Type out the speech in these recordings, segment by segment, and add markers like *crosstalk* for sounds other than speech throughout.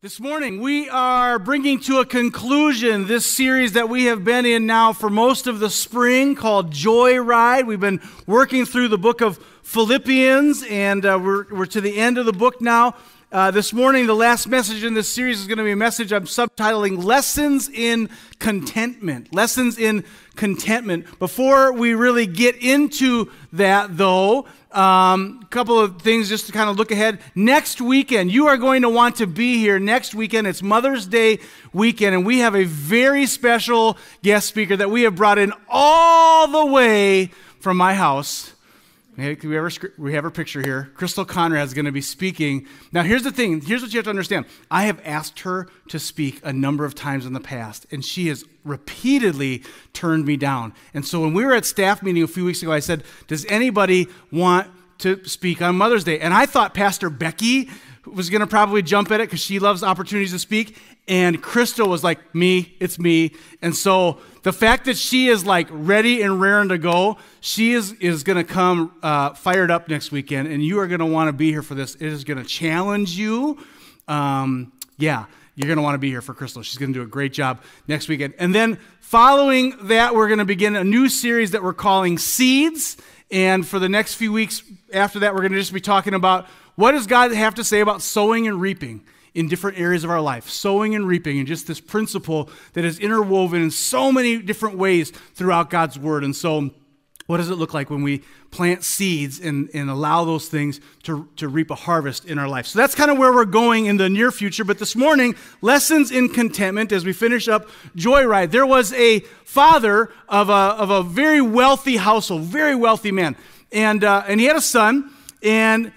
This morning, we are bringing to a conclusion this series that we have been in now for most of the spring called Joyride. We've been working through the book of Philippians, and uh, we're, we're to the end of the book now. Uh, this morning, the last message in this series is going to be a message I'm subtitling Lessons in Contentment. Lessons in Contentment. Before we really get into that, though, a um, couple of things just to kind of look ahead. Next weekend, you are going to want to be here next weekend. It's Mother's Day weekend, and we have a very special guest speaker that we have brought in all the way from my house. We have, our, we have her picture here. Crystal Conrad is going to be speaking. Now, here's the thing. Here's what you have to understand. I have asked her to speak a number of times in the past, and she has repeatedly turned me down. And so when we were at staff meeting a few weeks ago, I said, Does anybody want to speak on Mother's Day? And I thought Pastor Becky was going to probably jump at it because she loves opportunities to speak. And Crystal was like, Me, it's me. And so the fact that she is like ready and raring to go, she is, is going to come uh, fired up next weekend. And you are going to want to be here for this. It is going to challenge you. Um, yeah you're going to want to be here for Crystal. She's going to do a great job next weekend. And then following that, we're going to begin a new series that we're calling Seeds. And for the next few weeks after that, we're going to just be talking about what does God have to say about sowing and reaping in different areas of our life. Sowing and reaping, and just this principle that is interwoven in so many different ways throughout God's Word. And so, what does it look like when we plant seeds and, and allow those things to, to reap a harvest in our life? So that's kind of where we're going in the near future. But this morning, lessons in contentment as we finish up Joyride. There was a father of a, of a very wealthy household, very wealthy man. And, uh, and he had a son, and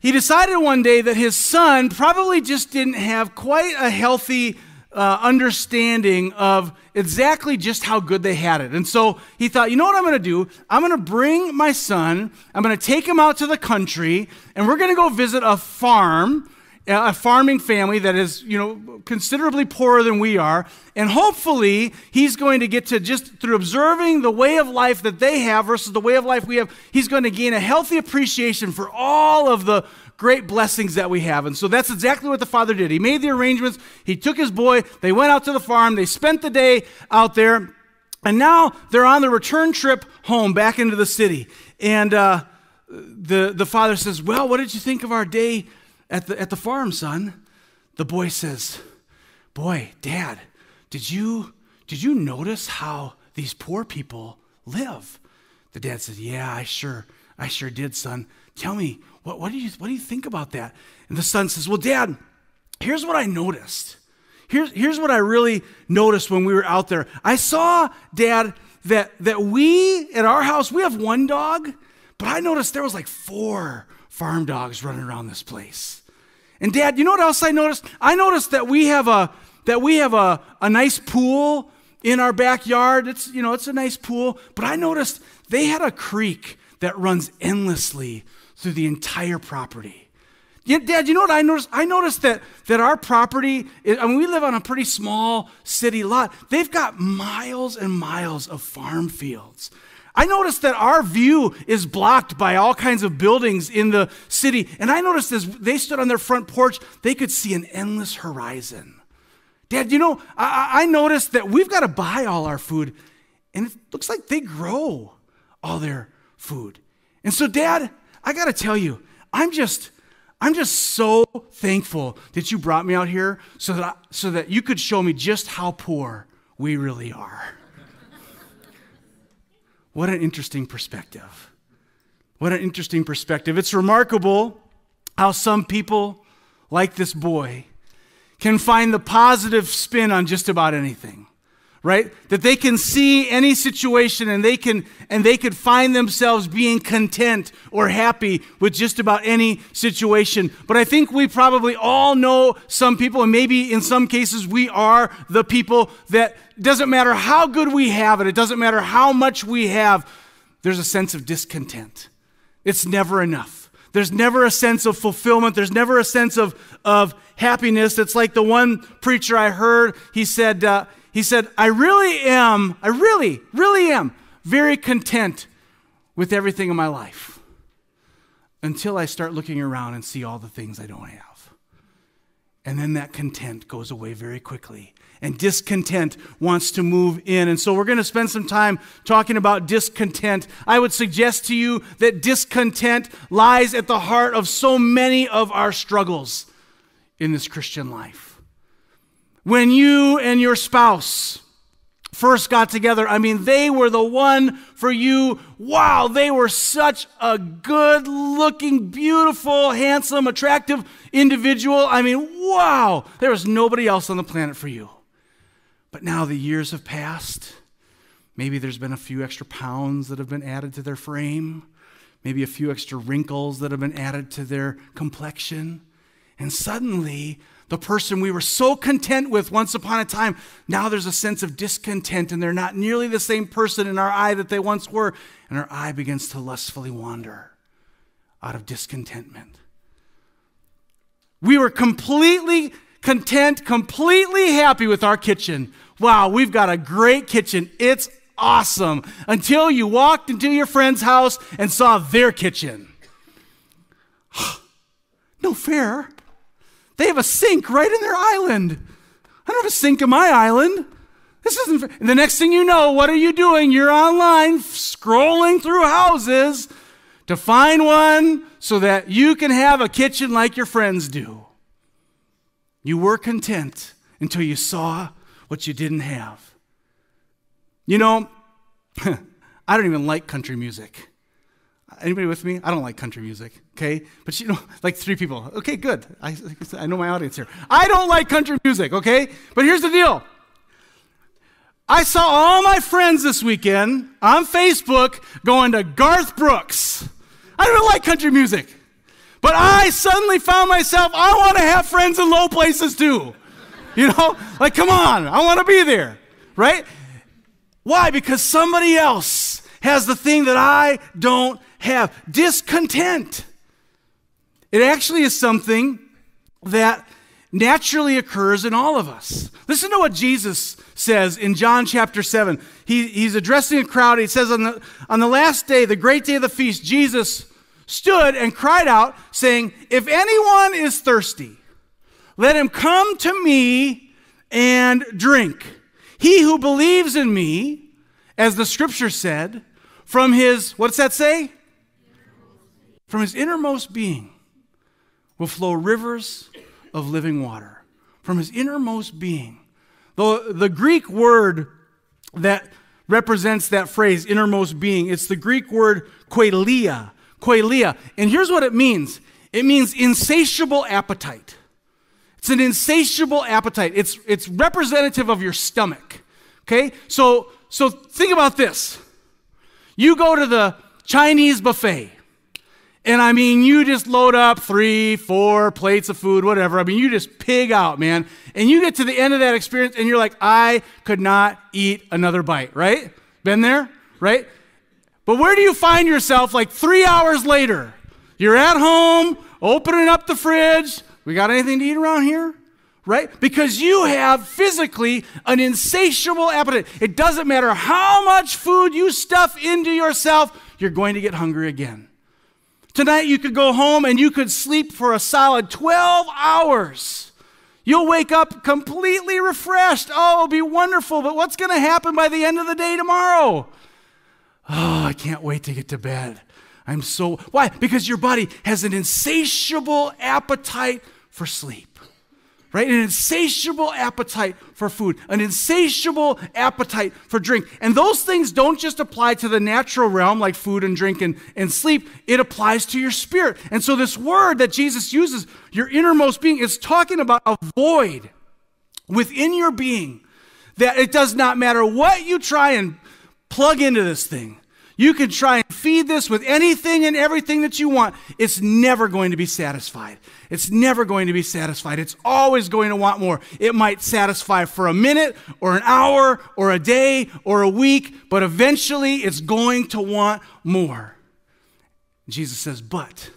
he decided one day that his son probably just didn't have quite a healthy uh, understanding of exactly just how good they had it. And so he thought, you know what I'm going to do? I'm going to bring my son, I'm going to take him out to the country, and we're going to go visit a farm a farming family that is, you know, considerably poorer than we are. And hopefully, he's going to get to just through observing the way of life that they have versus the way of life we have, he's going to gain a healthy appreciation for all of the great blessings that we have. And so that's exactly what the father did. He made the arrangements, he took his boy, they went out to the farm, they spent the day out there, and now they're on the return trip home back into the city. And uh, the, the father says, Well, what did you think of our day at the, at the farm, son? The boy says, Boy, dad, did you, did you notice how these poor people live? The dad says, Yeah, I sure, I sure did, son. Tell me, what, what, do you, what do you think about that? And the son says, Well, Dad, here's what I noticed. Here's, here's what I really noticed when we were out there. I saw, Dad, that, that we, at our house, we have one dog, but I noticed there was like four farm dogs running around this place. And Dad, you know what else I noticed? I noticed that we have a, that we have a, a nice pool in our backyard. It's, you know, it's a nice pool, but I noticed they had a creek that runs endlessly through the entire property. Dad, you know what I noticed? I noticed that, that our property, I mean, we live on a pretty small city lot. They've got miles and miles of farm fields. I noticed that our view is blocked by all kinds of buildings in the city. And I noticed as they stood on their front porch, they could see an endless horizon. Dad, you know, I, I noticed that we've got to buy all our food, and it looks like they grow all their food. And so, Dad, I got to tell you, I'm just I'm just so thankful that you brought me out here so that I, so that you could show me just how poor we really are. What an interesting perspective. What an interesting perspective. It's remarkable how some people like this boy can find the positive spin on just about anything right? That they can see any situation and they can and they could find themselves being content or happy with just about any situation. But i think we probably all know some people and maybe in some cases we are the people that doesn't matter how good we have it it doesn't matter how much we have there's a sense of discontent. It's never enough. There's never a sense of fulfillment. There's never a sense of, of happiness. It's like the one preacher i heard he said uh, he said, I really am, I really, really am very content with everything in my life until I start looking around and see all the things I don't have. And then that content goes away very quickly. And discontent wants to move in. And so we're going to spend some time talking about discontent. I would suggest to you that discontent lies at the heart of so many of our struggles in this Christian life. When you and your spouse, first got together, I mean, they were the one for you. Wow, they were such a good looking, beautiful, handsome, attractive individual. I mean, wow, there was nobody else on the planet for you. But now the years have passed. Maybe there's been a few extra pounds that have been added to their frame, maybe a few extra wrinkles that have been added to their complexion. And suddenly, the person we were so content with once upon a time, now there's a sense of discontent, and they're not nearly the same person in our eye that they once were, and our eye begins to lustfully wander out of discontentment. We were completely content, completely happy with our kitchen. Wow, we've got a great kitchen. It's awesome. Until you walked into your friend's house and saw their kitchen. *sighs* no fair. They have a sink right in their island. I don't have a sink in my island. This isn't. The next thing you know, what are you doing? You're online scrolling through houses to find one so that you can have a kitchen like your friends do. You were content until you saw what you didn't have. You know, *laughs* I don't even like country music. Anybody with me? I don't like country music, okay? But you know, *laughs* like three people. Okay, good. I, *laughs* I know my audience here. I don't like country music, okay? But here's the deal. I saw all my friends this weekend on Facebook going to Garth Brooks. I don't like country music. But I suddenly found myself, I want to have friends in low places too. You *laughs* know? Like, come on, I want to be there, right? Why? Because somebody else has the thing that I don't have discontent. It actually is something that naturally occurs in all of us. Listen to what Jesus says in John chapter 7. He, he's addressing a crowd. He says, on the, on the last day, the great day of the feast, Jesus stood and cried out, saying, If anyone is thirsty, let him come to me and drink. He who believes in me, as the scripture said, from his, what's that say? From his innermost being will flow rivers of living water. From his innermost being. The, the Greek word that represents that phrase, innermost being, it's the Greek word koilia. Koilia. And here's what it means it means insatiable appetite. It's an insatiable appetite. It's, it's representative of your stomach. Okay? So, so think about this. You go to the Chinese buffet. And I mean, you just load up three, four plates of food, whatever. I mean, you just pig out, man. And you get to the end of that experience and you're like, I could not eat another bite, right? Been there, right? But where do you find yourself like three hours later? You're at home, opening up the fridge. We got anything to eat around here? Right? Because you have physically an insatiable appetite. It doesn't matter how much food you stuff into yourself, you're going to get hungry again. Tonight you could go home and you could sleep for a solid 12 hours. You'll wake up completely refreshed. Oh, it'll be wonderful. But what's going to happen by the end of the day tomorrow? Oh, I can't wait to get to bed. I'm so. Why? Because your body has an insatiable appetite for sleep right? An insatiable appetite for food, an insatiable appetite for drink. And those things don't just apply to the natural realm, like food and drink and, and sleep, it applies to your spirit. And so, this word that Jesus uses, your innermost being, is talking about a void within your being that it does not matter what you try and plug into this thing. You can try and feed this with anything and everything that you want. It's never going to be satisfied. It's never going to be satisfied. It's always going to want more. It might satisfy for a minute or an hour or a day or a week, but eventually it's going to want more. Jesus says, But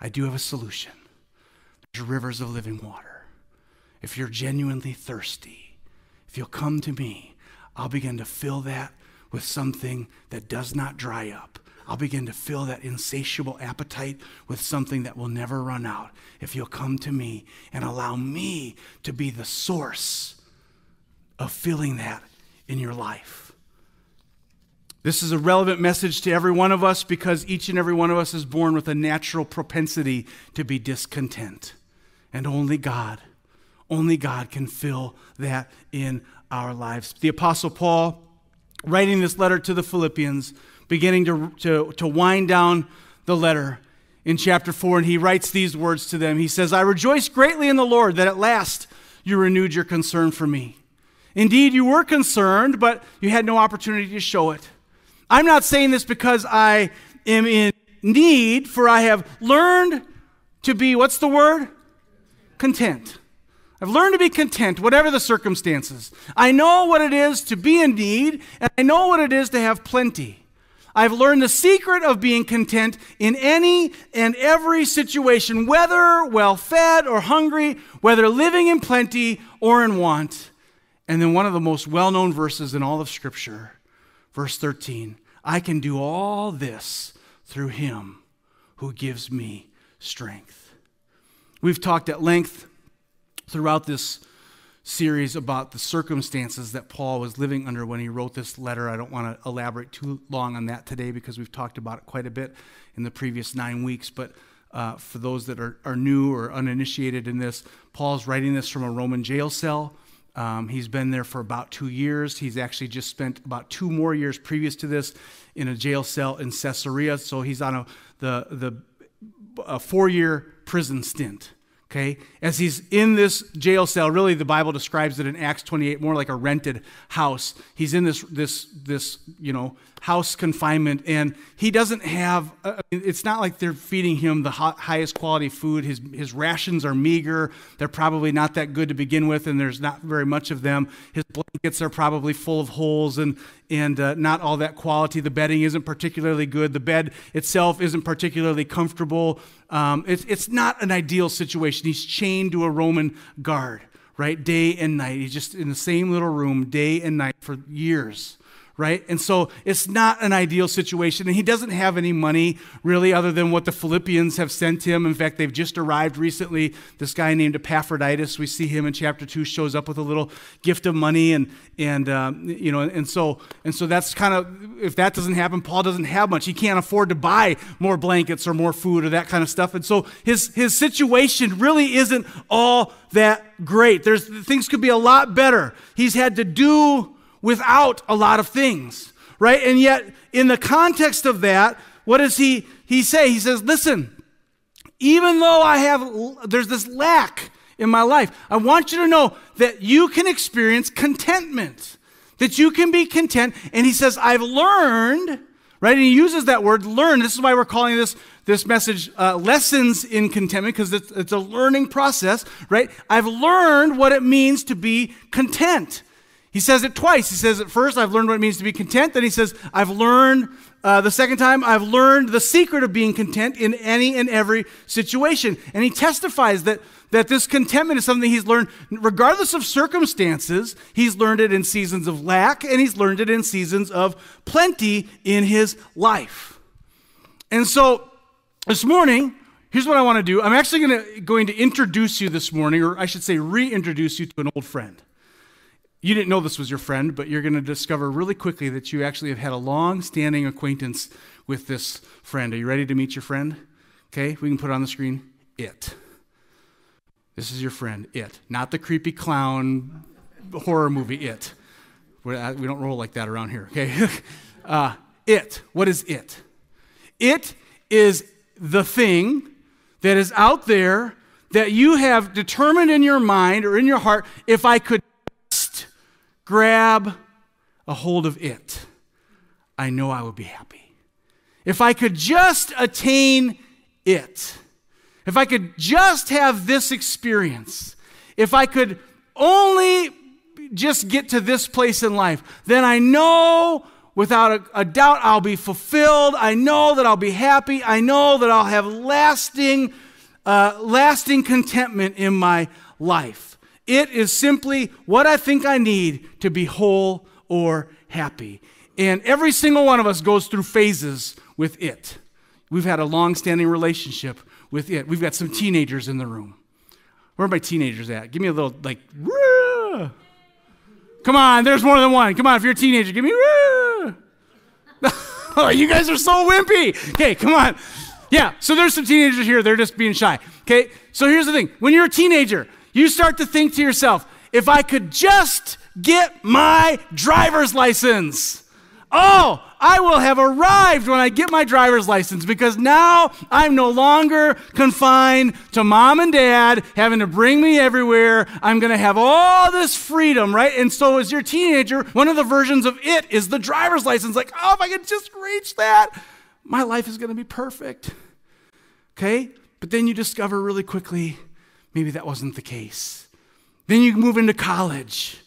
I do have a solution. There's rivers of living water. If you're genuinely thirsty, if you'll come to me, I'll begin to fill that with something that does not dry up. I'll begin to fill that insatiable appetite with something that will never run out if you'll come to me and allow me to be the source of filling that in your life. This is a relevant message to every one of us because each and every one of us is born with a natural propensity to be discontent. And only God, only God can fill that in our lives. The Apostle Paul, writing this letter to the Philippians, beginning to, to, to wind down the letter in chapter 4, and he writes these words to them. He says, I rejoice greatly in the Lord that at last you renewed your concern for me. Indeed, you were concerned, but you had no opportunity to show it. I'm not saying this because I am in need, for I have learned to be, what's the word? Content. I've learned to be content, whatever the circumstances. I know what it is to be in need, and I know what it is to have plenty. I've learned the secret of being content in any and every situation, whether well fed or hungry, whether living in plenty or in want. And then one of the most well known verses in all of Scripture, verse 13 I can do all this through him who gives me strength. We've talked at length throughout this series about the circumstances that Paul was living under when he wrote this letter. I don't want to elaborate too long on that today because we've talked about it quite a bit in the previous nine weeks. But uh, for those that are, are new or uninitiated in this, Paul's writing this from a Roman jail cell. Um, he's been there for about two years. He's actually just spent about two more years previous to this in a jail cell in Caesarea. So he's on a, the, the a four year prison stint. Okay, as he's in this jail cell, really the Bible describes it in Acts 28 more like a rented house. He's in this this this you know house confinement, and he doesn't have. Uh, it's not like they're feeding him the highest quality food. His his rations are meager. They're probably not that good to begin with, and there's not very much of them. His blankets are probably full of holes and and uh, not all that quality. The bedding isn't particularly good. The bed itself isn't particularly comfortable. Um, it's it's not an ideal situation. He's chained to a Roman guard right? Day and night. He's just in the same little room day and night for years right? And so it's not an ideal situation. And he doesn't have any money really other than what the Philippians have sent him. In fact, they've just arrived recently. This guy named Epaphroditus, we see him in chapter 2, shows up with a little gift of money. And, and um, you know, and so, and so that's kind of, if that doesn't happen, Paul doesn't have much. He can't afford to buy more blankets or more food or that kind of stuff. And so his, his situation really isn't all that great. There's, things could be a lot better. He's had to do without a lot of things, right? And yet, in the context of that, what does he, he say? He says, listen, even though I have, there's this lack in my life, I want you to know that you can experience contentment, that you can be content. And he says, I've learned, right? And he uses that word learn. This is why we're calling this this message uh, lessons in contentment because it's, it's a learning process right i've learned what it means to be content he says it twice. He says, at first, I've learned what it means to be content. Then he says, I've learned, uh, the second time, I've learned the secret of being content in any and every situation. And he testifies that, that this contentment is something he's learned regardless of circumstances. He's learned it in seasons of lack and he's learned it in seasons of plenty in his life. And so this morning, here's what I want to do. I'm actually to, going to introduce you this morning, or I should say, reintroduce you to an old friend. You didn't know this was your friend, but you're going to discover really quickly that you actually have had a long standing acquaintance with this friend. Are you ready to meet your friend? Okay, we can put it on the screen. It. This is your friend, It. Not the creepy clown horror movie, It. We don't roll like that around here, okay? *laughs* Uh, it. What is it? It is the thing that is out there that you have determined in your mind or in your heart if I could grab a hold of it, I know I would be happy. If I could just attain it, if I could just have this experience, if I could only just get to this place in life, then I know without a, a, doubt I'll be fulfilled. I know that I'll be happy. I know that I'll have lasting, uh, lasting contentment in my life. It is simply what I think I need to be whole or happy. And every single one of us goes through phases with it. We've had a long standing relationship with it. We've got some teenagers in the room. Where are my teenagers at? Give me a little, like, come on, there's more than one. Come on, if you're a teenager, give me, *laughs* oh, you guys are so wimpy. Okay, come on. Yeah, so there's some teenagers here, they're just being shy. Okay, so here's the thing when you're a teenager, you start to think to yourself, if I could just get my driver's license. Oh, I will have arrived when I get my driver's license because now I'm no longer confined to mom and dad having to bring me everywhere. I'm going to have all this freedom, right? And so, as your teenager, one of the versions of it is the driver's license. Like, oh, if I could just reach that, my life is going to be perfect. Okay? But then you discover really quickly maybe that wasn't the case. Then you move into college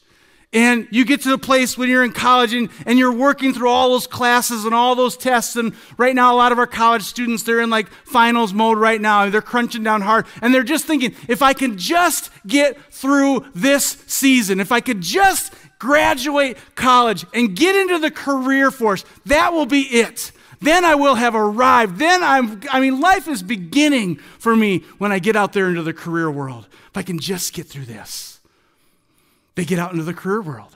and you get to the place when you're in college and, and you're working through all those classes and all those tests. And right now, a lot of our college students, they're in like finals mode right now. They're crunching down hard. And they're just thinking, if I can just get through this season, if I could just graduate college and get into the career force, that will be it. Then I will have arrived. Then I'm, I mean, life is beginning for me when I get out there into the career world. If I can just get through this. They get out into the career world.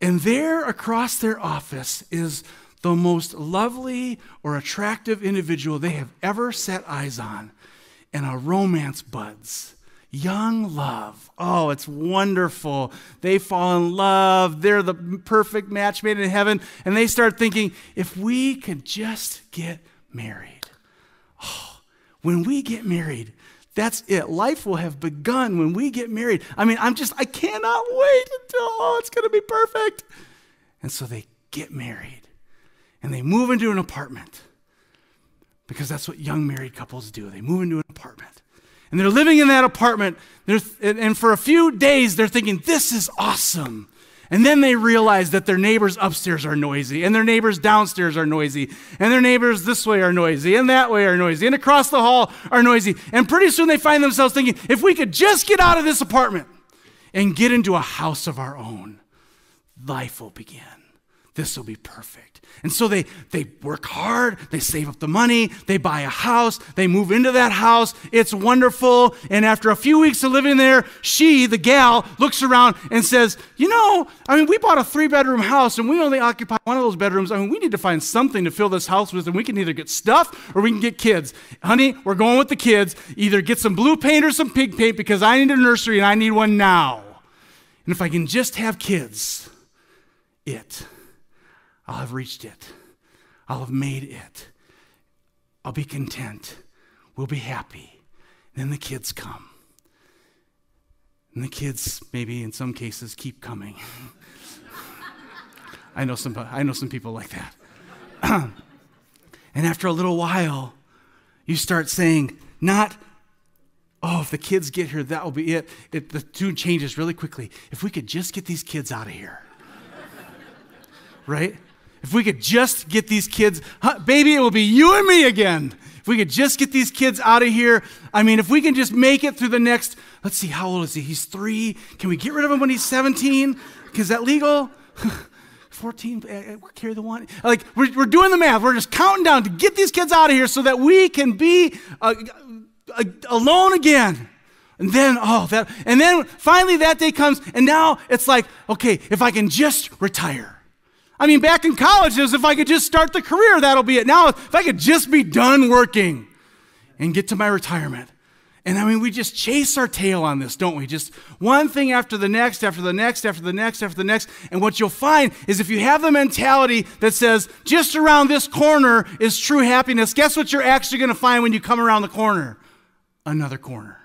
And there across their office is the most lovely or attractive individual they have ever set eyes on. And a romance buds. Young love. Oh, it's wonderful. They fall in love. They're the perfect match made in heaven. And they start thinking, if we could just get married. Oh, when we get married, that's it. Life will have begun when we get married. I mean, I'm just, I cannot wait until, oh, it's going to be perfect. And so they get married and they move into an apartment because that's what young married couples do. They move into an apartment and they're living in that apartment. And for a few days, they're thinking, this is awesome. And then they realize that their neighbors upstairs are noisy, and their neighbors downstairs are noisy, and their neighbors this way are noisy, and that way are noisy, and across the hall are noisy. And pretty soon they find themselves thinking, if we could just get out of this apartment and get into a house of our own, life will begin. This will be perfect. And so they, they work hard, they save up the money, they buy a house, they move into that house. It's wonderful. And after a few weeks of living there, she, the gal, looks around and says, You know, I mean, we bought a three bedroom house and we only occupy one of those bedrooms. I mean, we need to find something to fill this house with, and we can either get stuff or we can get kids. Honey, we're going with the kids. Either get some blue paint or some pig paint because I need a nursery and I need one now. And if I can just have kids, it. I'll have reached it. I'll have made it. I'll be content. We'll be happy. then the kids come. And the kids, maybe in some cases, keep coming. *laughs* I, know some, I know some people like that. *clears throat* and after a little while, you start saying, not, oh, if the kids get here, that will be it. it the tune changes really quickly. If we could just get these kids out of here. *laughs* right? If we could just get these kids, huh, baby, it will be you and me again. If we could just get these kids out of here, I mean, if we can just make it through the next, let's see, how old is he? He's three. Can we get rid of him when he's 17? Is that legal? *laughs* 14, eh, eh, carry the one. Like, we're, we're doing the math. We're just counting down to get these kids out of here so that we can be uh, uh, alone again. And then, oh, that, and then finally that day comes, and now it's like, okay, if I can just retire. I mean, back in college, it was if I could just start the career, that'll be it. Now, if I could just be done working and get to my retirement. And I mean, we just chase our tail on this, don't we? Just one thing after the next, after the next, after the next, after the next. And what you'll find is if you have the mentality that says, just around this corner is true happiness, guess what you're actually going to find when you come around the corner? Another corner.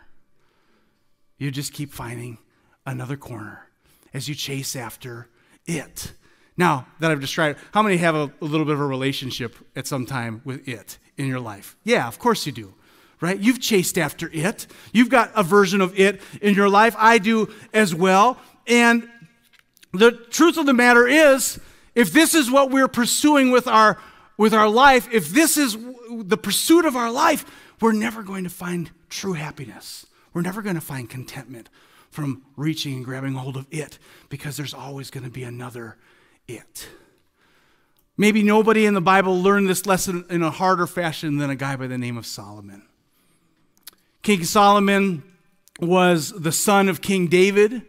You just keep finding another corner as you chase after it. Now that I've described, how many have a, a, little bit of a relationship at some time with it in your life? Yeah, of course you do, right? You've chased after it. You've got a version of it in your life. I do as well. And the truth of the matter is, if this is what we're pursuing with our with our life, if this is the pursuit of our life, we're never going to find true happiness. We're never going to find contentment from reaching and grabbing hold of it because there's always going to be another it. Maybe nobody in the Bible learned this lesson in a harder fashion than a guy by the name of Solomon. King Solomon was the son of King David.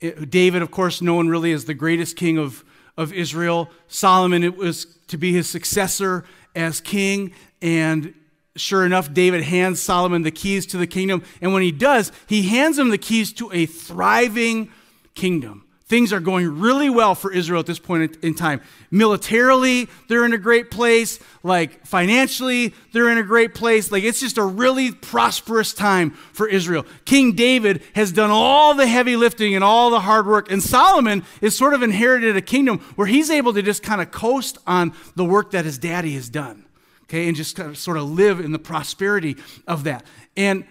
David, of course, known really as the greatest king of, of Israel. Solomon it was to be his successor as king. And sure enough, David hands Solomon the keys to the kingdom. And when he does, he hands him the keys to a thriving kingdom. Things are going really well for Israel at this point in time. Militarily, they're in a great place. Like financially, they're in a great place. Like it's just a really prosperous time for Israel. King David has done all the heavy lifting and all the hard work. And Solomon is sort of inherited a kingdom where he's able to just kind of coast on the work that his daddy has done. Okay, and just kind of sort of live in the prosperity of that. And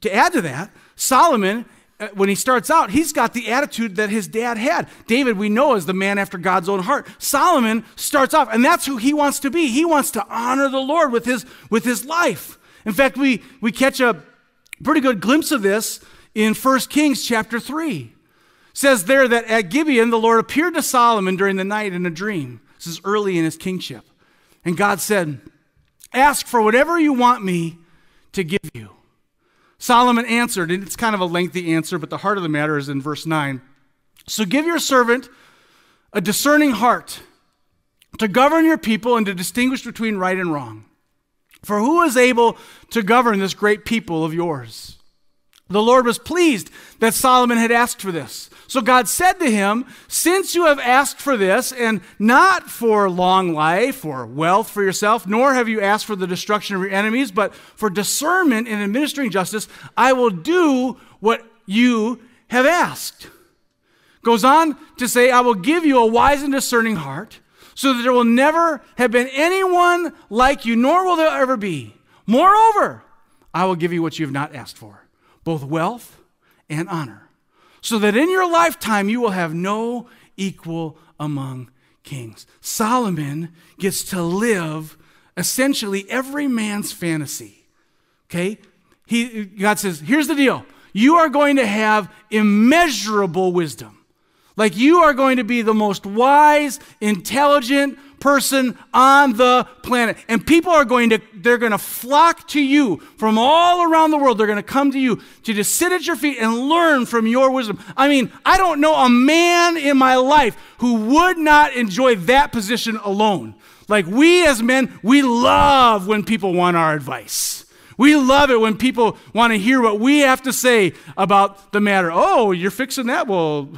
to add to that, Solomon Uh, when he starts out, he's got the attitude that his dad had. David, we know, is the man after God's own heart. Solomon starts off, and that's who he wants to be. He wants to honor the Lord with his, with his life. In fact, we, we catch a pretty good glimpse of this in 1 Kings chapter 3. It says there that at Gibeon, the Lord appeared to Solomon during the night in a dream. This is early in his kingship. And God said, Ask for whatever you want me to give you. Solomon answered, and it's kind of a lengthy answer, but the heart of the matter is in verse 9. So give your servant a discerning heart to govern your people and to distinguish between right and wrong. For who is able to govern this great people of yours? The Lord was pleased that Solomon had asked for this. So God said to him, Since you have asked for this, and not for long life or wealth for yourself, nor have you asked for the destruction of your enemies, but for discernment in administering justice, I will do what you have asked. Goes on to say, I will give you a wise and discerning heart, so that there will never have been anyone like you, nor will there ever be. Moreover, I will give you what you have not asked for, both wealth and honor so that in your lifetime you will have no equal among kings. Solomon gets to live essentially every man's fantasy. Okay? He, God says, here's the deal. You are going to have immeasurable wisdom. Like you are going to be the most wise, intelligent, person on the planet. And people are going to, they're going to flock to you from all around the world. They're going to come to you to just sit at your feet and learn from your wisdom. I mean, I don't know a man in my life who would not enjoy that position alone. Like we as men, we love when people want our advice. We love it when people want to hear what we have to say about the matter. Oh, you're fixing that? Well,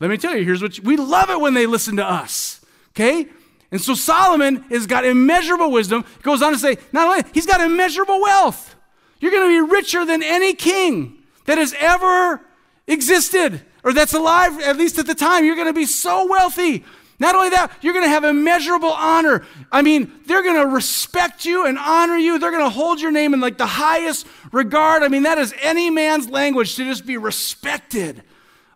let me tell you, here's what you, we love it when they listen to us. Okay? And so Solomon has got immeasurable wisdom. He goes on to say, not only, he's got immeasurable wealth. You're going to be richer than any king that has ever existed or that's alive, at least at the time. You're going to be so wealthy. Not only that, you're going to have immeasurable honor. I mean, they're going to respect you and honor you. They're going to hold your name in like the highest regard. I mean, that is any man's language to just be respected.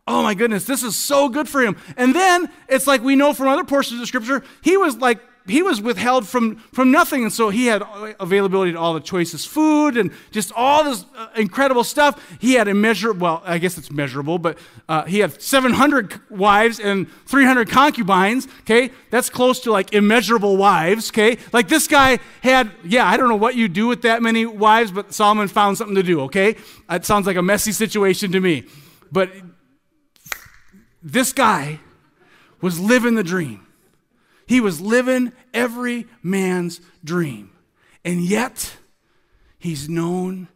Oh my goodness, this is so good for him. And then it's like we know from other portions of scripture, he was like he was withheld from from nothing. And so he had availability to all the choicest food and just all this uh, incredible stuff. He had immeasurable well i guess it's measurable but uh, he had 700 wives and 300 concubines okay? That's close to like immeasurable wives okay? Like this guy had yeah i don't know what you do with that many wives but solomon found something to do okay? It sounds like a messy situation to me. But this guy was living the dream. He was living every man's dream. And yet, he's known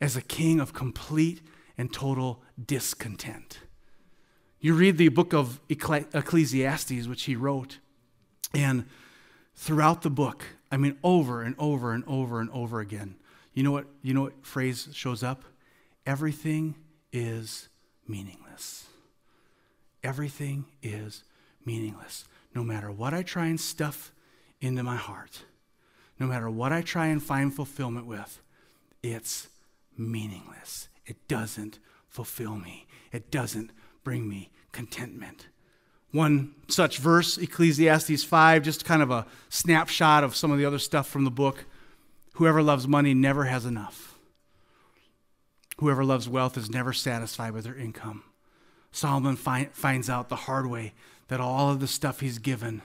as a king of complete and total discontent. You read the book of Ecclesiastes, which he wrote, and throughout the book, I mean, over and over and over and over again, you know what, you know what phrase shows up? Everything is meaningless everything is meaningless. No matter what I try and stuff into my heart, no matter what I try and find fulfillment with, it's meaningless. It doesn't fulfill me, it doesn't bring me contentment. One such verse, Ecclesiastes 5, just kind of a snapshot of some of the other stuff from the book. Whoever loves money never has enough. Whoever loves wealth is never satisfied with their income. Solomon fi- finds out the hard way that all of the stuff he's given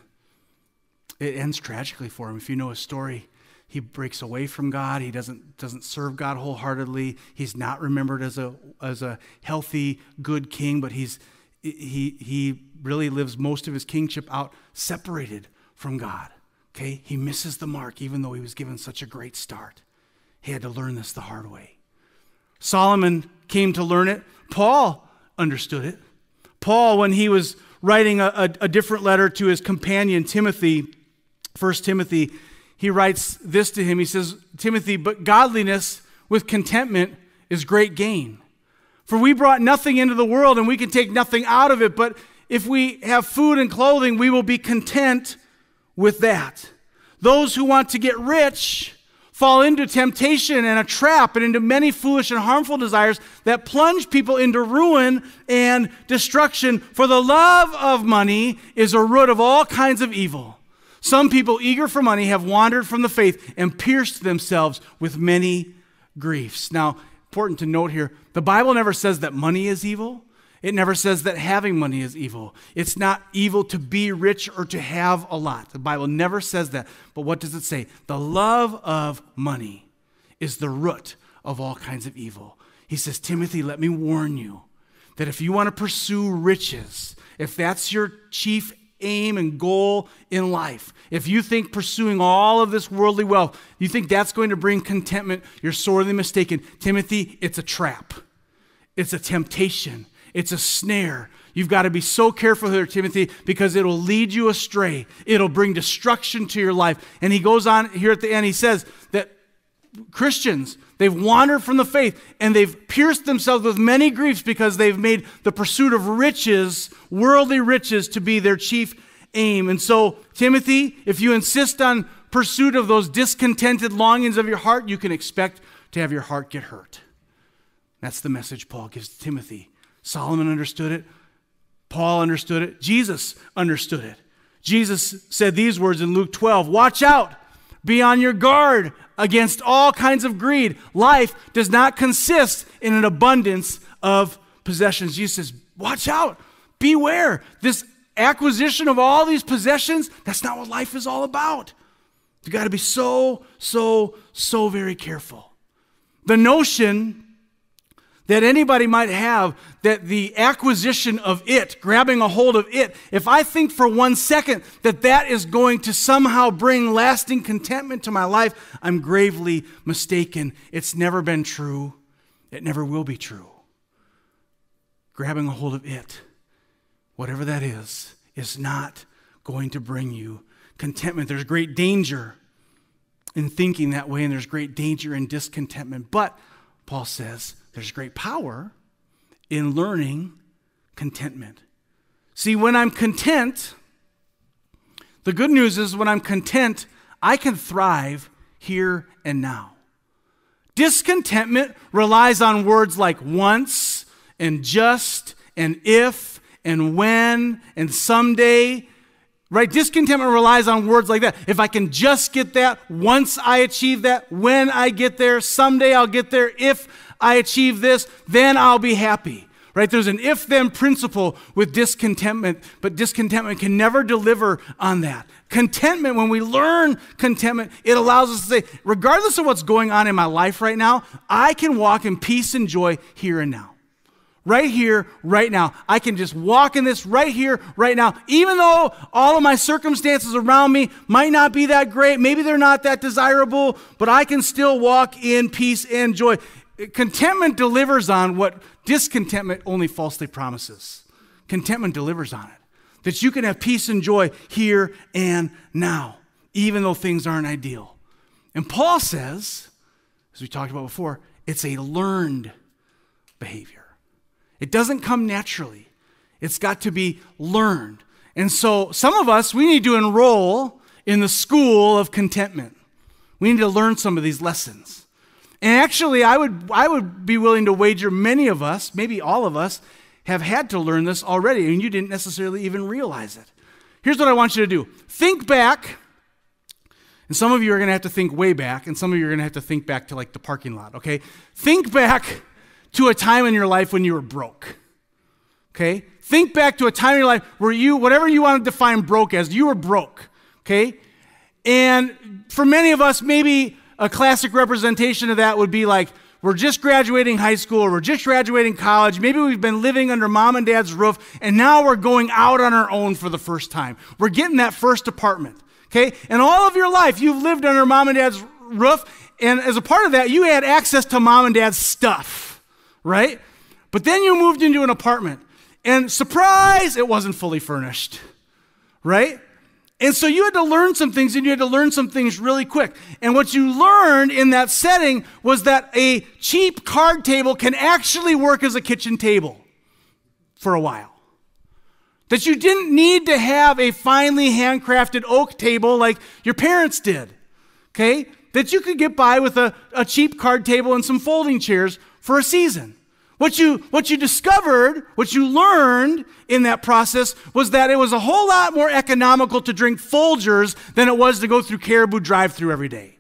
it ends tragically for him. If you know his story, he breaks away from God. He doesn't, doesn't serve God wholeheartedly. He's not remembered as a, as a healthy, good king, but he's, he, he really lives most of his kingship out separated from God. Okay? He misses the mark even though he was given such a great start. He had to learn this the hard way. Solomon came to learn it. Paul understood it. Paul, when he was writing a, a, a different letter to his companion Timothy, 1 Timothy, he writes this to him. He says, Timothy, but godliness with contentment is great gain. For we brought nothing into the world and we can take nothing out of it, but if we have food and clothing, we will be content with that. Those who want to get rich fall into temptation and a trap and into many foolish and harmful desires that plunge people into ruin and destruction. For the love of money is a root of all kinds of evil. Some people eager for money have wandered from the faith and pierced themselves with many griefs. Now, important to note here the Bible never says that money is evil. It never says that having money is evil. It's not evil to be rich or to have a lot. The Bible never says that. But what does it say? The love of money is the root of all kinds of evil. He says, Timothy, let me warn you that if you want to pursue riches, if that's your chief aim and goal in life, if you think pursuing all of this worldly wealth, you think that's going to bring contentment, you're sorely mistaken. Timothy, it's a trap, it's a temptation. It's a snare. You've got to be so careful here, Timothy, because it'll lead you astray. It'll bring destruction to your life. And he goes on here at the end, he says that Christians, they've wandered from the faith and they've pierced themselves with many griefs because they've made the pursuit of riches, worldly riches, to be their chief aim. And so, Timothy, if you insist on pursuit of those discontented longings of your heart, you can expect to have your heart get hurt. That's the message Paul gives to Timothy. Solomon understood it. Paul understood it. Jesus understood it. Jesus said these words in Luke 12 Watch out, be on your guard against all kinds of greed. Life does not consist in an abundance of possessions. Jesus says, Watch out, beware. This acquisition of all these possessions, that's not what life is all about. You've got to be so, so, so very careful. The notion that anybody might have that the acquisition of it, grabbing a hold of it, if I think for one second that that is going to somehow bring lasting contentment to my life, I'm gravely mistaken. It's never been true. It never will be true. Grabbing a hold of it, whatever that is, is not going to bring you contentment. There's great danger in thinking that way, and there's great danger in discontentment. But, Paul says, there's great power in learning contentment. See, when I'm content, the good news is when I'm content, I can thrive here and now. Discontentment relies on words like once and just and if and when and someday. Right? Discontentment relies on words like that. If I can just get that, once I achieve that, when I get there, someday I'll get there, if I achieve this, then I'll be happy. Right? There's an if then principle with discontentment, but discontentment can never deliver on that. Contentment, when we learn contentment, it allows us to say, regardless of what's going on in my life right now, I can walk in peace and joy here and now. Right here, right now. I can just walk in this right here, right now. Even though all of my circumstances around me might not be that great, maybe they're not that desirable, but I can still walk in peace and joy. Contentment delivers on what discontentment only falsely promises. Contentment delivers on it. That you can have peace and joy here and now, even though things aren't ideal. And Paul says, as we talked about before, it's a learned behavior. It doesn't come naturally, it's got to be learned. And so, some of us, we need to enroll in the school of contentment. We need to learn some of these lessons. And actually, I would, I would be willing to wager many of us, maybe all of us, have had to learn this already, and you didn't necessarily even realize it. Here's what I want you to do think back, and some of you are going to have to think way back, and some of you are going to have to think back to like the parking lot, okay? Think back to a time in your life when you were broke, okay? Think back to a time in your life where you, whatever you want to define broke as, you were broke, okay? And for many of us, maybe a classic representation of that would be like, we're just graduating high school or we're just graduating college. Maybe we've been living under mom and dad's roof and now we're going out on our own for the first time. We're getting that first apartment. Okay? And all of your life, you've lived under mom and dad's roof. And as a part of that, you had access to mom and dad's stuff, right? But then you moved into an apartment. And surprise, it wasn't fully furnished, right? And so you had to learn some things and you had to learn some things really quick. And what you learned in that setting was that a cheap card table can actually work as a kitchen table for a while. That you didn't need to have a finely handcrafted oak table like your parents did. Okay? That you could get by with a, a cheap card table and some folding chairs for a season. What you, what you discovered, what you learned in that process was that it was a whole lot more economical to drink Folgers than it was to go through Caribou drive through every day.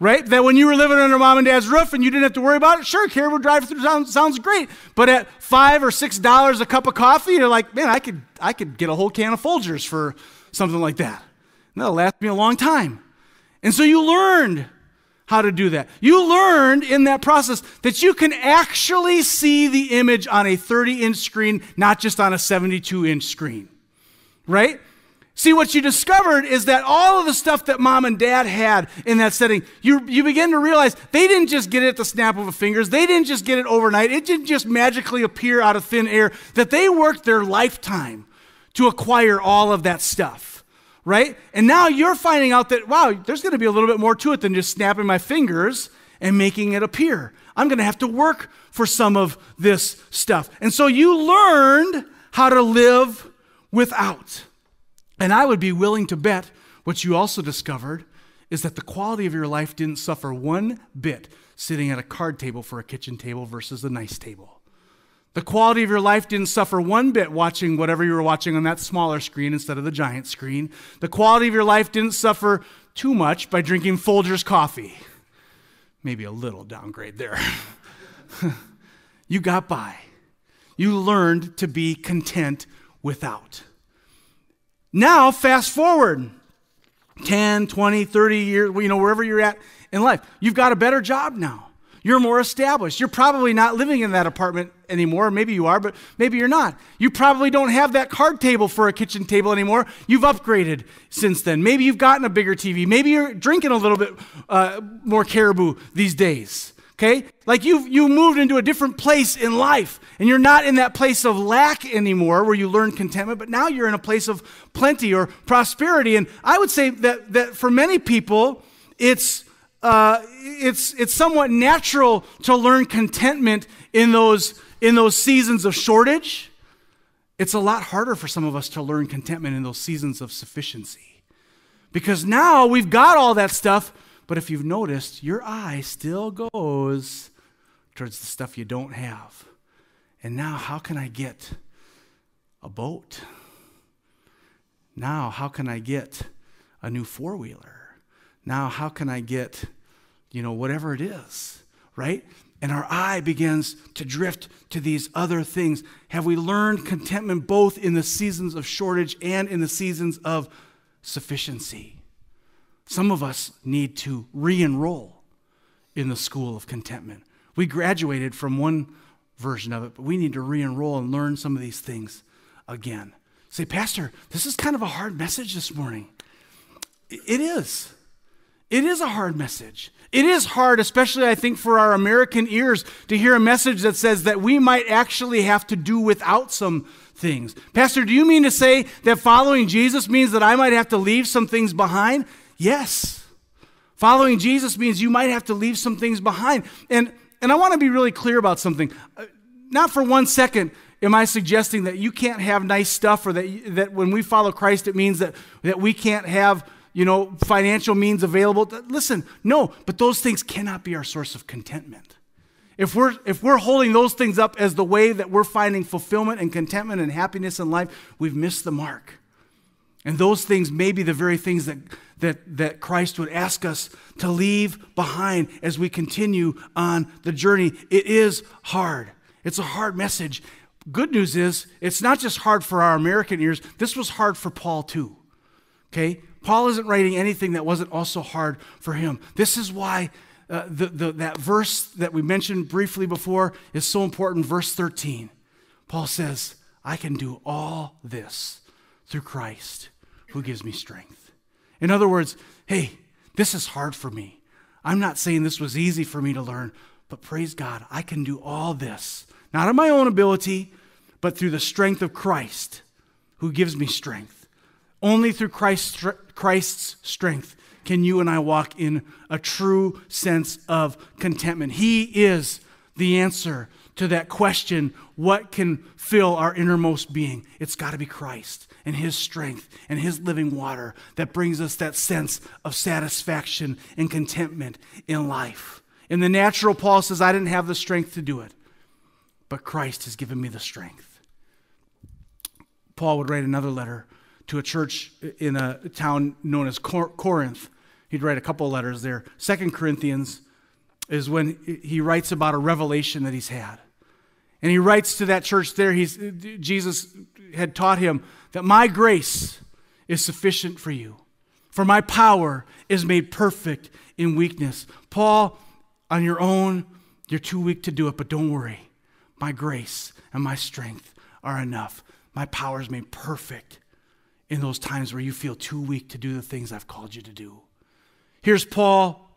Right? That when you were living under mom and dad's roof and you didn't have to worry about it, sure, Caribou drive through sounds, sounds great. But at five or six dollars a cup of coffee, you're like, man, I could, I could get a whole can of Folgers for something like that. And that'll last me a long time. And so you learned how to do that. You learned in that process that you can actually see the image on a 30 inch screen, not just on a 72 inch screen. Right? See, what you discovered is that all of the stuff that mom and dad had in that setting, you, you begin to realize they didn't just get it at the snap of a fingers. They didn't just get it overnight. It didn't just magically appear out of thin air. That they worked their lifetime to acquire all of that stuff right? And now you're finding out that, wow, there's going to be a little bit more to it than just snapping my fingers and making it appear. I'm going to have to work for some of this stuff. And so you learned how to live without. And I would be willing to bet what you also discovered is that the quality of your life didn't suffer one bit sitting at a card table for a kitchen table versus a nice table. The quality of your life didn't suffer one bit watching whatever you were watching on that smaller screen instead of the giant screen. The quality of your life didn't suffer too much by drinking Folgers coffee. Maybe a little downgrade there. *laughs* you got by. You learned to be content without. Now, fast forward 10, 20, 30 years, you know, wherever you're at in life. You've got a better job now. You're more established. You're probably not living in that apartment anymore. Maybe you are, but maybe you're not. You probably don't have that card table for a kitchen table anymore. You've upgraded since then. Maybe you've gotten a bigger TV. Maybe you're drinking a little bit uh, more caribou these days. Okay? Like you've, you moved into a different place in life, and you're not in that place of lack anymore where you learn contentment, but now you're in a place of plenty or prosperity. And I would say that, that for many people, it's uh, it's, it's somewhat natural to learn contentment in those, in those seasons of shortage. It's a lot harder for some of us to learn contentment in those seasons of sufficiency. Because now we've got all that stuff, but if you've noticed, your eye still goes towards the stuff you don't have. And now, how can I get a boat? Now, how can I get a new four wheeler? Now, how can I get, you know, whatever it is, right? And our eye begins to drift to these other things. Have we learned contentment both in the seasons of shortage and in the seasons of sufficiency? Some of us need to re enroll in the school of contentment. We graduated from one version of it, but we need to re enroll and learn some of these things again. Say, Pastor, this is kind of a hard message this morning. It is. It is a hard message. It is hard, especially I think for our American ears, to hear a message that says that we might actually have to do without some things. Pastor, do you mean to say that following Jesus means that I might have to leave some things behind? Yes. Following Jesus means you might have to leave some things behind. And, and I want to be really clear about something. Uh, not for one second am I suggesting that you can't have nice stuff or that, that when we follow Christ, it means that, that we can't have you know, financial means available. Listen, no, but those things cannot be our source of contentment. If we're, if we're holding those things up as the way that we're finding fulfillment and contentment and happiness in life, we've missed the mark. And those things may be the very things that, that, that Christ would ask us to leave behind as we continue on the journey. It is hard. It's a hard message. Good news is, it's not just hard for our American ears, this was hard for Paul too. Okay? Paul isn't writing anything that wasn't also hard for him. This is why uh, the, the, that verse that we mentioned briefly before is so important. Verse 13. Paul says, I can do all this through Christ who gives me strength. In other words, hey, this is hard for me. I'm not saying this was easy for me to learn, but praise God, I can do all this, not of my own ability, but through the strength of Christ who gives me strength. Only through Christ's, Christ's strength can you and I walk in a true sense of contentment. He is the answer to that question what can fill our innermost being? It's got to be Christ and His strength and His living water that brings us that sense of satisfaction and contentment in life. In the natural, Paul says, I didn't have the strength to do it, but Christ has given me the strength. Paul would write another letter to a church in a town known as Corinth. He'd write a couple letters there. Second Corinthians is when he writes about a revelation that he's had. And he writes to that church there, he's, Jesus had taught him that my grace is sufficient for you, for my power is made perfect in weakness. Paul, on your own, you're too weak to do it, but don't worry. My grace and my strength are enough. My power is made perfect in those times where you feel too weak to do the things I've called you to do. Here's Paul.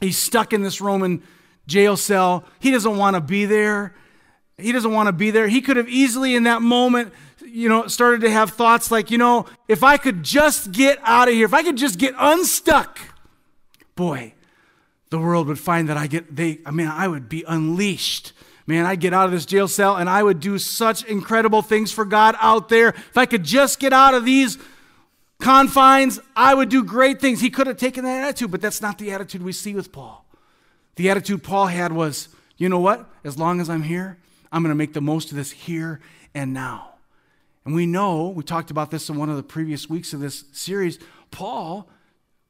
He's stuck in this Roman jail cell. He doesn't want to be there. He doesn't want to be there. He could have easily, in that moment, you know, started to have thoughts like, you know, if I could just get out of here, if I could just get unstuck, boy, the world would find that I get, they, I mean, I would be unleashed. Man, I'd get out of this jail cell and I would do such incredible things for God out there. If I could just get out of these confines, I would do great things. He could have taken that attitude, but that's not the attitude we see with Paul. The attitude Paul had was, you know what? As long as I'm here, I'm going to make the most of this here and now. And we know, we talked about this in one of the previous weeks of this series, Paul,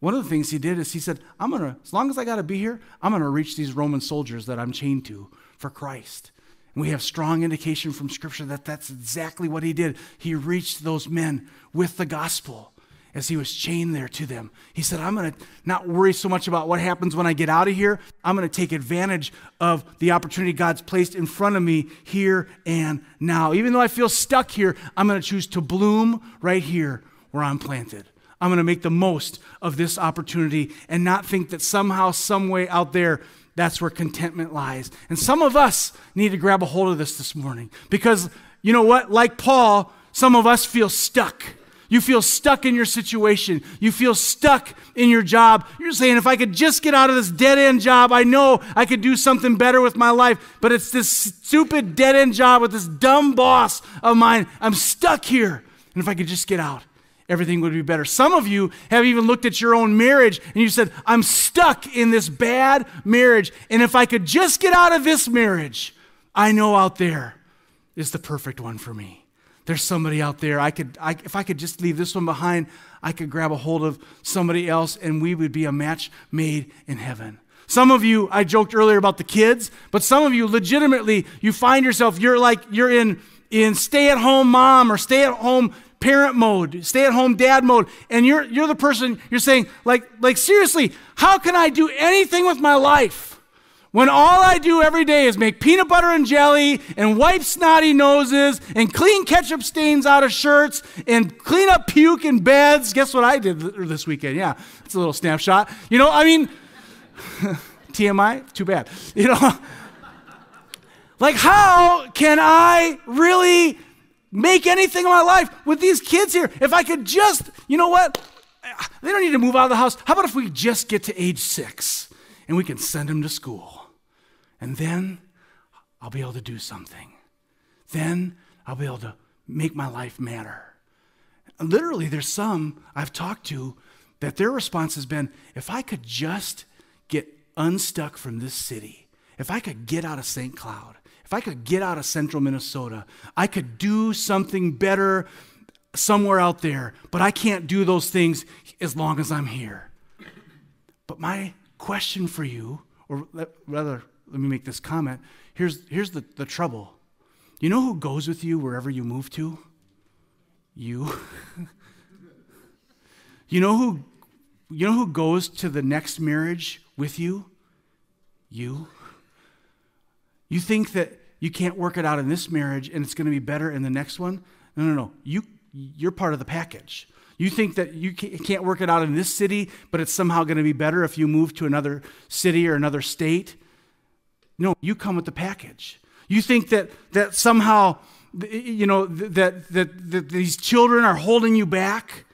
one of the things he did is he said, I'm going to, as long as I got to be here, I'm going to reach these Roman soldiers that I'm chained to for Christ. We have strong indication from Scripture that that's exactly what he did. He reached those men with the gospel as he was chained there to them. He said, I'm going to not worry so much about what happens when I get out of here. I'm going to take advantage of the opportunity God's placed in front of me here and now. Even though I feel stuck here, I'm going to choose to bloom right here where I'm planted. I'm going to make the most of this opportunity and not think that somehow, some way out there, that's where contentment lies. And some of us need to grab a hold of this this morning because you know what? Like Paul, some of us feel stuck. You feel stuck in your situation. You feel stuck in your job. You're saying, if I could just get out of this dead end job, I know I could do something better with my life. But it's this stupid dead end job with this dumb boss of mine. I'm stuck here. And if I could just get out, everything would be better. Some of you have even looked at your own marriage and you said, I'm stuck in this bad marriage. And if I could just get out of this marriage, I know out there is the perfect one for me there's somebody out there. I could, I, if I could just leave this one behind, I could grab a hold of somebody else and we would be a match made in heaven. Some of you, I joked earlier about the kids, but some of you legitimately, you find yourself, you're like, you're in, in stay at home mom or stay at home parent mode, stay at home dad mode, and you're, you're the person, you're saying, like, like, seriously, how can I do anything with my life? when all I do every day is make peanut butter and jelly and wipe snotty noses and clean ketchup stains out of shirts and clean up puke in beds. Guess what I did this weekend? Yeah, it's a little snapshot. You know, I mean, *laughs* TMI, too bad. You know, *laughs* like, how can I really make anything of my life with these kids here? If I could just, you know what? They don't need to move out of the house. How about if we just get to age six and we can send them to school? And then I'll be able to do something. Then I'll be able to make my life matter. literally, there's some I've talked to that their response has been if I could just get unstuck from this city, if I could get out of St. Cloud, I could get out of central Minnesota, I could do something better somewhere out there, but I can't do those things as long as I'm here. But my question for you, or rather, let me make this comment. Here's, here's the, the trouble. You know who goes with you wherever you move to? You. *laughs* You know who you know who goes to the next marriage with you? You. You think that you can't work it out in this marriage and it's going to be better in the next one? No, no, no. You you're part of the package. You think that you can't work it out in this city, but it's somehow going to be better if you move to another city or another state? No, you come with the package. You think that that somehow you know that, that, that these children are holding you back?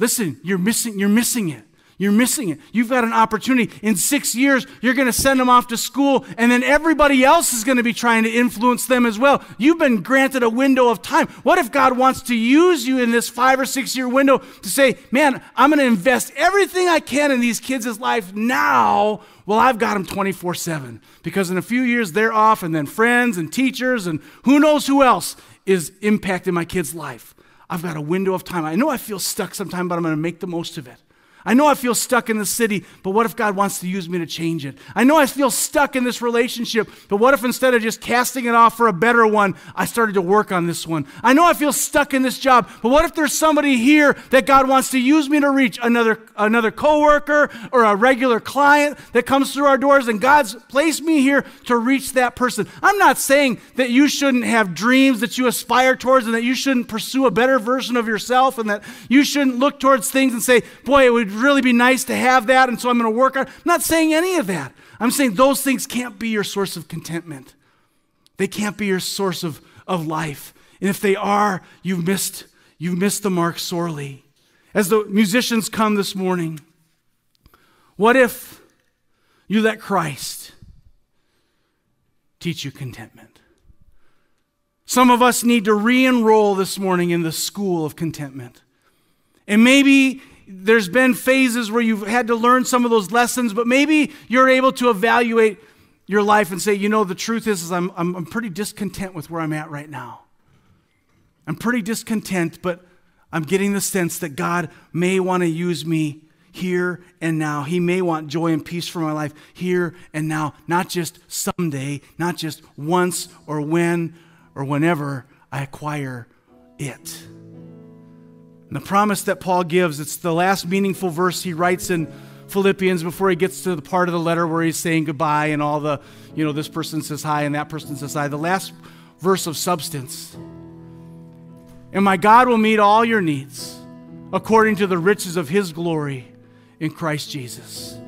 Listen, you're missing you're missing it. You're missing it. You've got an opportunity. In six years, you're going to send them off to school, and then everybody else is going to be trying to influence them as well. You've been granted a window of time. What if God wants to use you in this five or six year window to say, man, I'm going to invest everything I can in these kids' life now? Well, I've got them 24 7 because in a few years they're off, and then friends and teachers and who knows who else is impacting my kid's life. I've got a window of time. I know I feel stuck sometimes, but I'm going to make the most of it. I know I feel stuck in the city, but what if God wants to use me to change it? I know I feel stuck in this relationship, but what if instead of just casting it off for a better one, I started to work on this one? I know I feel stuck in this job, but what if there's somebody here that God wants to use me to reach another another coworker or a regular client that comes through our doors and God's placed me here to reach that person? I'm not saying that you shouldn't have dreams that you aspire towards and that you shouldn't pursue a better version of yourself and that you shouldn't look towards things and say, "Boy, it would would really be nice to have that, and so I'm going to work on I'm not saying any of that. I'm saying those things can't be your source of contentment. They can't be your source of, of life. And if they are, you've missed, you've missed the mark sorely. As the musicians come this morning, what if you let Christ teach you contentment? Some of us need to re enroll this morning in the school of contentment. And maybe there's been phases where you've had to learn some of those lessons, but maybe you're able to evaluate your life and say, you know, the truth is, is I'm, I'm, I'm pretty discontent with where I'm at right now. I'm pretty discontent, but I'm getting the sense that God may want to use me here and now. He may want joy and peace for my life here and now, not just someday, not just once or when or whenever I acquire it. And the promise that Paul gives, it's the last meaningful verse he writes in Philippians before he gets to the part of the letter where he's saying goodbye and all the, you know, this person says hi and that person says hi. The last verse of substance. And my God will meet all your needs according to the riches of his glory in Christ Jesus.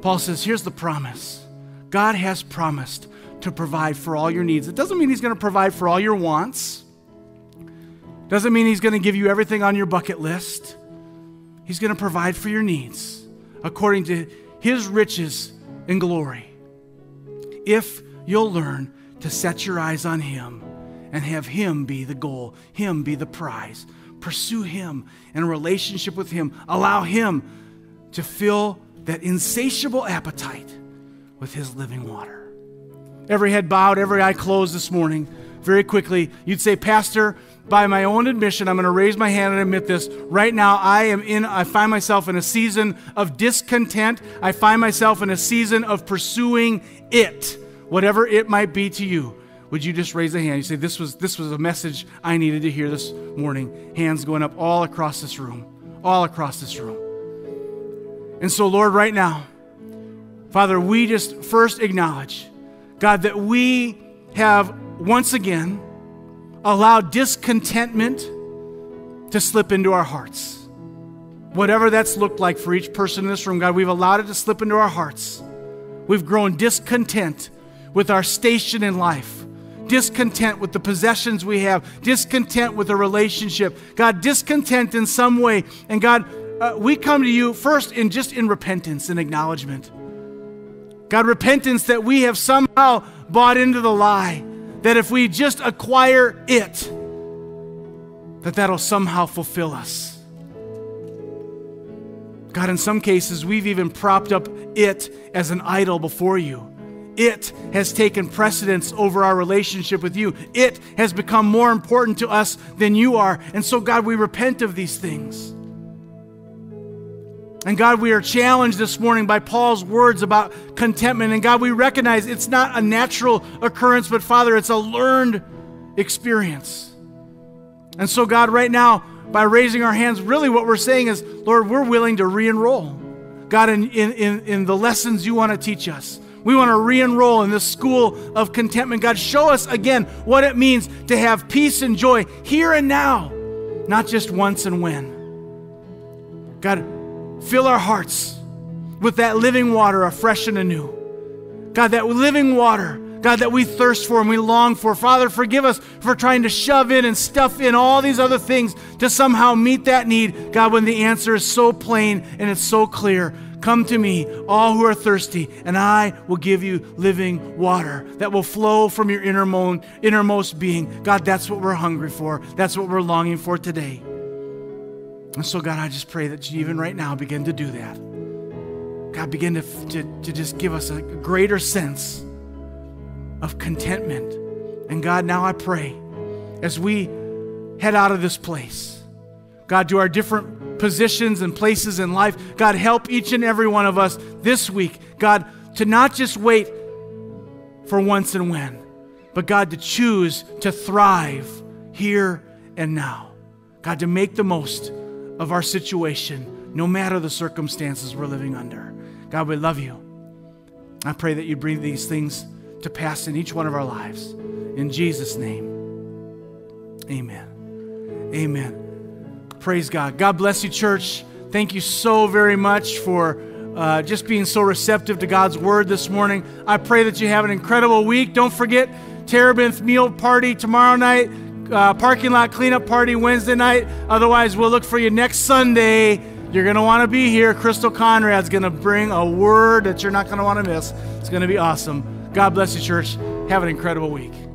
Paul says, here's the promise God has promised to provide for all your needs. It doesn't mean he's going to provide for all your wants. Doesn't mean He's going to give you everything on your bucket list. He's going to provide for your needs according to His riches and glory. If you'll learn to set your eyes on Him and have Him be the goal, Him be the prize, pursue Him in a relationship with Him, allow Him to fill that insatiable appetite with His living water. Every head bowed, every eye closed this morning. Very quickly, you'd say, Pastor, by my own admission, I'm going to raise my hand and admit this. Right now, I am in, I find myself in a season of discontent. I find myself in a season of pursuing it, whatever it might be to you. Would you just raise a hand? You say, this was, this was a message I needed to hear this morning. Hands going up all across this room, all across this room. And so, Lord, right now, Father, we just first acknowledge, God, that we have once again allow discontentment to slip into our hearts. Whatever that's looked like for each person in this room, God, we've allowed it to slip into our hearts. We've grown discontent with our station in life, discontent with the possessions we have, discontent with a relationship. God, discontent in some way. And God, uh, we come to you first in just in repentance and acknowledgement. God, repentance that we have somehow bought into the lie that if we just acquire it, that that'll somehow fulfill us. God, in some cases, we've even propped up it as an idol before you. It has taken precedence over our relationship with you. It has become more important to us than you are. And so, God, we repent of these things. And God, we are challenged this morning by Paul's words about contentment. And God, we recognize it's not a natural occurrence, but Father, it's a learned experience. And so, God, right now, by raising our hands, really what we're saying is, Lord, we're willing to re enroll. God, in, in, in the lessons you want to teach us. We want to re enroll in this school of contentment. God, show us again what it means to have peace and joy here and now, not just once and when. God, fill our hearts with that living water afresh and anew. God, that living water, God, that we thirst for and we long for. Father, forgive us for trying to shove in and stuff in all these other things to somehow meet that need. God, when the answer is so plain and it's so clear. Come to me, all who are thirsty, and I will give you living water that will flow from your innermost, innermost being. God, that's what we're hungry for. That's what we're longing for today. And so, God, I just pray that you even right now begin to do that. God, begin to, to, to just give us a greater sense of contentment. And God, now I pray as we head out of this place, God, to our different positions and places in life, God, help each and every one of us this week, God, to not just wait for once and when, but God, to choose to thrive here and now. God, to make the most of our situation, no matter the circumstances we're living under. God, we love you. I pray that you bring these things to pass in each one of our lives. In Jesus' name, amen. Amen. Praise God. God bless you, church. Thank you so very much for uh, just being so receptive to God's word this morning. I pray that you have an incredible week. Don't forget, Terebinth meal party tomorrow night, uh, parking lot cleanup party Wednesday night. Otherwise, we'll look for you next Sunday. You're going to want to be here. Crystal Conrad's going to bring a word that you're not going to want to miss. It's going to be awesome. God bless you, church. Have an incredible week.